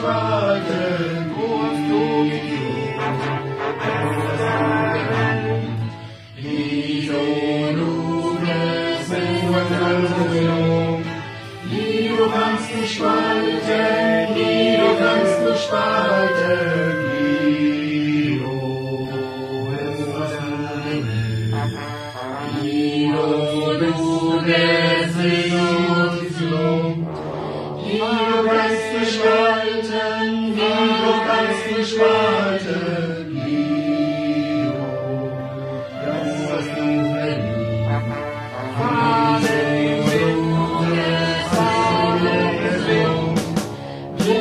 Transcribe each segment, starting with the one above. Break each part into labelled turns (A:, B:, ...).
A: strahlen spalten, du kannst mich spalten, nie du nie du bist, du bist, du bist, du du bist, du bist, gestalten, wie du kannst gestalten, wie du, das was du verliebst. Du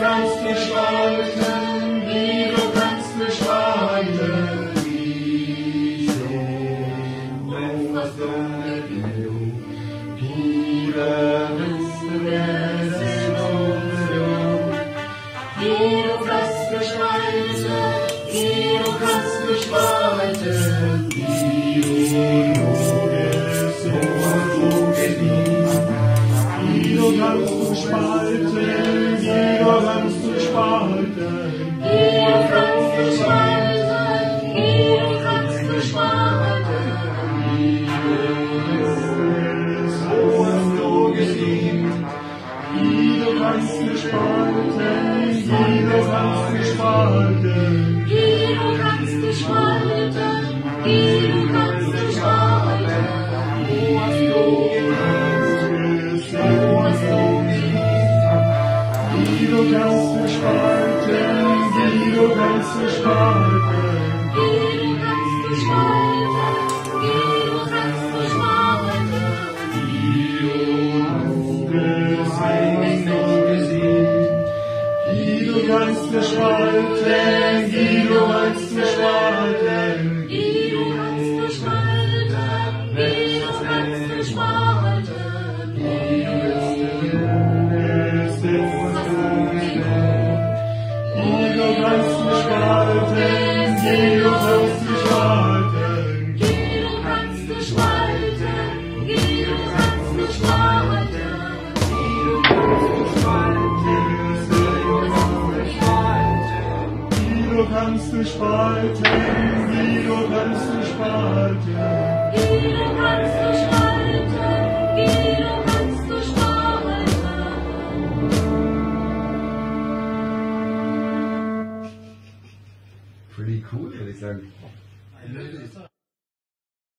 A: kannst gestalten, wie du kannst
B: gestalten, wie du kannst
A: wie du spalten, wie du kannst du spalten,
B: wie du kannst kannst gestalten,
A: wo hast du bist, so hast du geliebt. Wie du kannst spalten, wie du kannst spalten.
B: Du kannst gestalten, wie du kannst gestalten,
A: wie kannst du spalten, wie du kannst du spalten.
B: Wie du kannst gestalten, wie du kannst gestalten.
C: Pretty cool, würde ich sagen.